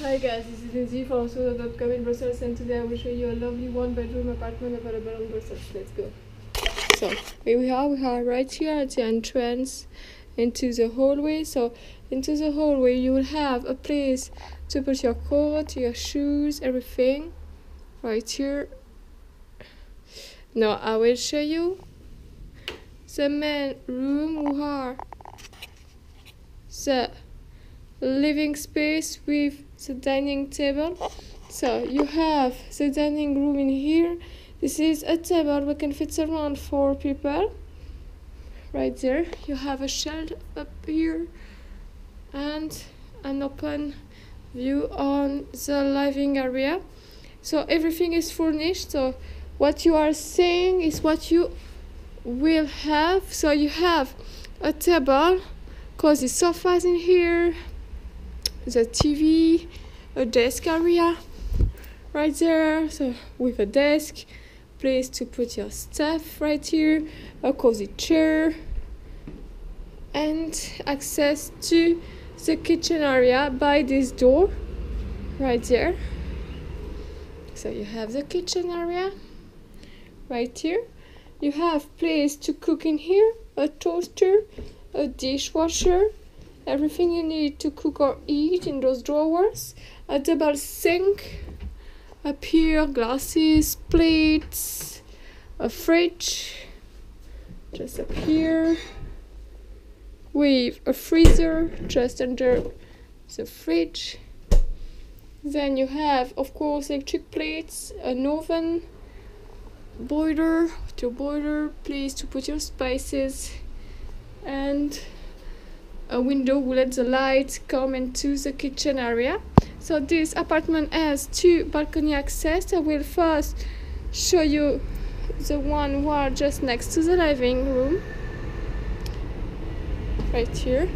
Hi guys, this is Lindsay from Spotahome.com in Brussels and today I will show you a lovely one bedroom apartment available in Brussels. Let's go. So here we are, we are right here at the entrance into the hallway. So into the hallway you will have a place to put your coat, your shoes, everything right here. Now I will show you the main room we are the living space with the dining table. So you have the dining room in here. This is a table we can fit around four people. Right there. You have a shelf up here and an open view on the living area. So everything is furnished. So what you are seeing is what you will have. So you have a table cozy sofas in here the TV, a desk area right there. So with a desk, place to put your stuff right here, a cozy chair, and access to the kitchen area by this door right there. So you have the kitchen area right here. You have place to cook in here, a toaster, a dishwasher, everything you need to cook or eat in those drawers. A double sink up here glasses plates a fridge just up here with a freezer just under the fridge. Then you have of course electric plates an oven boiler your boiler place to put your spices and a window will let the light come into the kitchen area. So this apartment has two balcony access. I will first show you the one who are just next to the living room. Right here.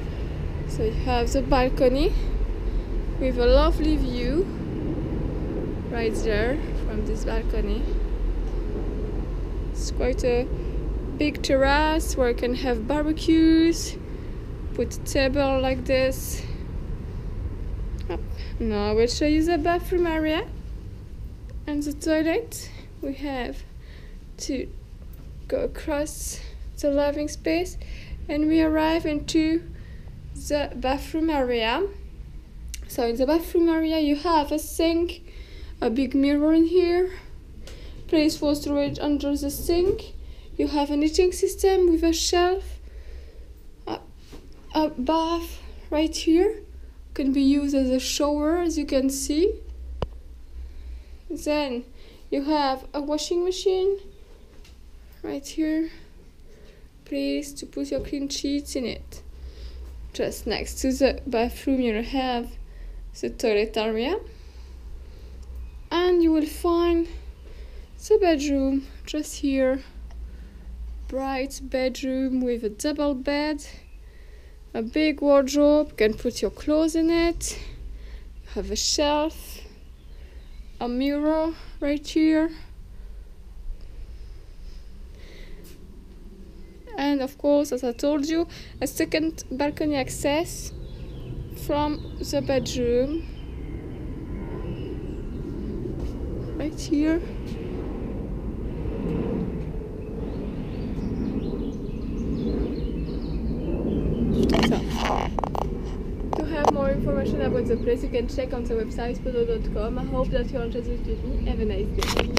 So you have the balcony with a lovely view right there from this balcony. It's quite a big terrace where you can have barbecues put a table like this. Now I will show you the bathroom area and the toilet. We have to go across the living space and we arrive into the bathroom area. So in the bathroom area you have a sink a big mirror in here place for storage under the sink. You have an heating system with a shelf a bath right here. Can be used as a shower as you can see. Then you have a washing machine right here. Place to put your clean sheets in it. Just next to the bathroom you have the toilet area. And you will find the bedroom just here. Bright bedroom with a double bed a big wardrobe you can put your clothes in it. You have a shelf a mirror right here. And of course as I told you a second balcony access from the bedroom. Right here To have more information about the place, you can check on the website Spotahome.com. I hope that you enjoyed this video. Have a nice day.